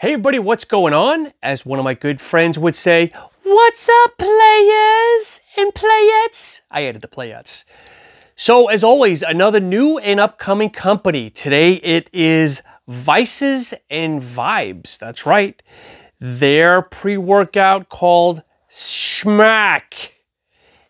Hey everybody, what's going on? As one of my good friends would say, what's up players and playettes? I added the playettes. So as always, another new and upcoming company. Today it is Vices and Vibes. That's right. Their pre-workout called Smack.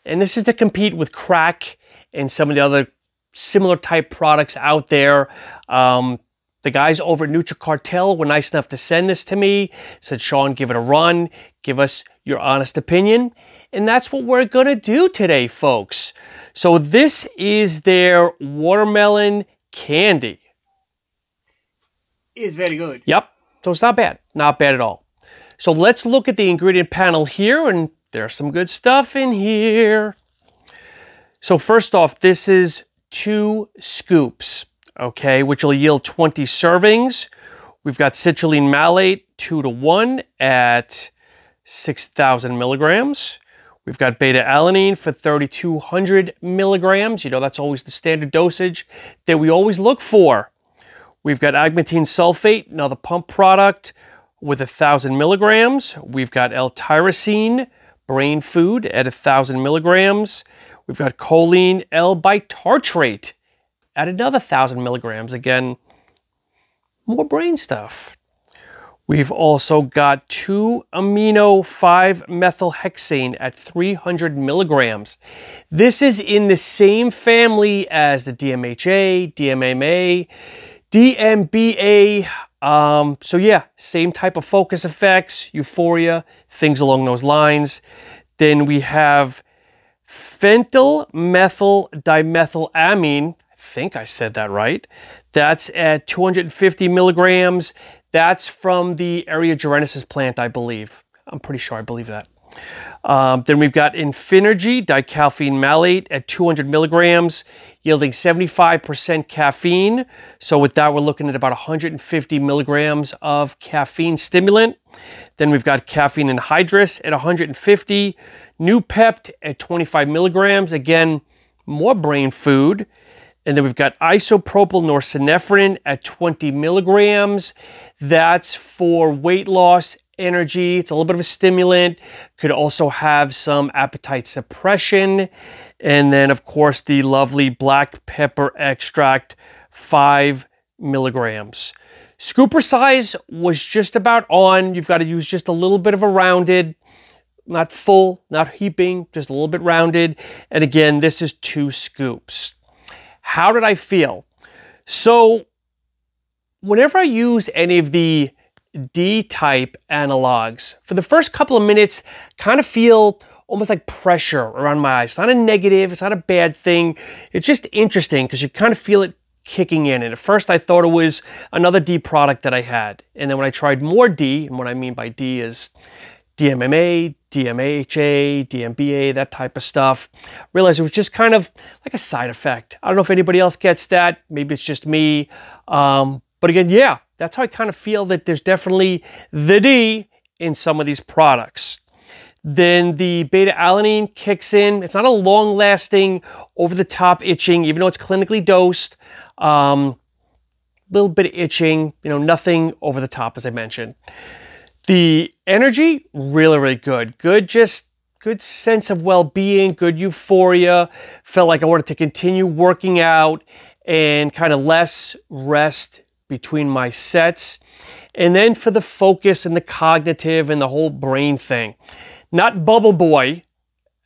And this is to compete with crack and some of the other similar type products out there. Um, the guys over at NutraCartel were nice enough to send this to me. Said, Sean, give it a run. Give us your honest opinion. And that's what we're going to do today, folks. So this is their watermelon candy. Is very good. Yep. So it's not bad. Not bad at all. So let's look at the ingredient panel here, and there's some good stuff in here. So first off, this is two scoops, okay, which will yield 20 servings. We've got citrulline malate, two to one at 6,000 milligrams. We've got beta alanine for 3,200 milligrams. You know, that's always the standard dosage that we always look for. We've got agmatine sulfate, another pump product with 1,000 milligrams. We've got L-tyrosine, brain food at 1,000 milligrams. We've got choline L-bitartrate at another 1,000 milligrams. Again, more brain stuff. We've also got 2 amino 5 methylhexane at 300 milligrams. This is in the same family as the DMHA, DMMA, DMBA. Um, so yeah, same type of focus effects, euphoria, things along those lines. Then we have phenyl methyl dimethylamine. Think I said that right. That's at 250 milligrams. That's from the Aerogenesis plant, I believe. I'm pretty sure I believe that. Um, then we've got Infinergy dicaffeine malate at 200 milligrams, yielding 75% caffeine. So with that, we're looking at about 150 milligrams of caffeine stimulant. Then we've got caffeine anhydrous at 150, Noopept at 25 milligrams. Again, more brain food. And then we've got isopropyl norepinephrine at 20 milligrams. That's for weight loss, energy. It's a little bit of a stimulant. Could also have some appetite suppression. And then, of course, the lovely black pepper extract, 5 milligrams. Scooper size was just about on. You've got to use just a little bit of a rounded, not full, not heaping, just a little bit rounded. And again, this is two scoops. How did I feel? So, whenever I use any of the D-type analogs, for the first couple of minutes, kind of feel almost like pressure around my eyes. It's not a negative, it's not a bad thing. It's just interesting because you kind of feel it kicking in. And at first I thought it was another D product that I had. And then when I tried more D, and what I mean by D is DMMA, DMHA, DMBA, that type of stuff. Realized it was just kind of like a side effect. I don't know if anybody else gets that. Maybe it's just me. Um, but again, yeah, that's how I kind of feel that there's definitely the D in some of these products. Then the beta alanine kicks in. It's not a long lasting, over the top itching, even though it's clinically dosed. Um, little bit of itching, you know, nothing over the top, as I mentioned. The energy, really, really good. Good, just good sense of well-being, good euphoria. Felt like I wanted to continue working out and kind of less rest between my sets. And then for the focus and the cognitive and the whole brain thing. Not bubble boy,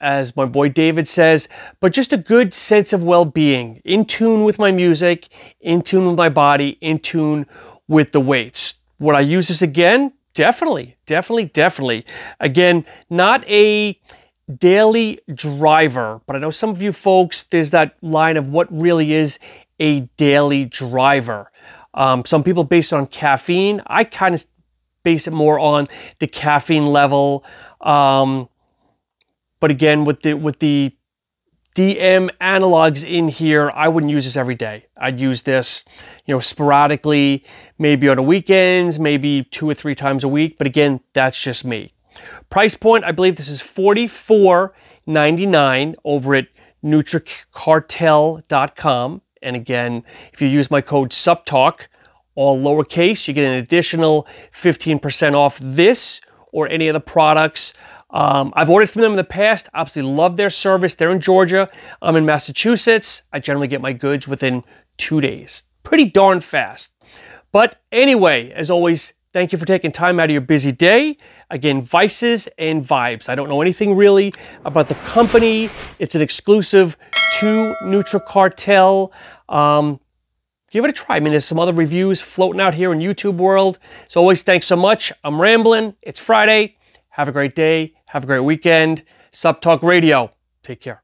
as my boy David says, but just a good sense of well-being, in tune with my music, in tune with my body, in tune with the weights. Would I use this again? Definitely, definitely, definitely. Again, not a daily driver, but I know some of you folks, there's that line of what really is a daily driver. Um, some people base it on caffeine. I kind of base it more on the caffeine level. Um, but again, with the with the DM analogs in here, I wouldn't use this every day. I'd use this, you know, sporadically, maybe on the weekends, maybe two or three times a week. But again, that's just me. Price point, I believe this is $44.99 over at NutraCartel.com. And again, if you use my code SUPPTALK, all lowercase. You get an additional 15% off this or any of the products. Um, I've ordered from them in the past. Absolutely love their service. They're in Georgia. I'm in Massachusetts. I generally get my goods within two days. Pretty darn fast. But anyway, as always, thank you for taking time out of your busy day. Again, Vices and Vibes. I don't know anything really about the company. It's an exclusive to NutraCartel. Um, give it a try. I mean, there's some other reviews floating out here in YouTube world. So always, thanks so much. I'm rambling. It's Friday. Have a great day. Have a great weekend. SuppTalk Radio. Take care.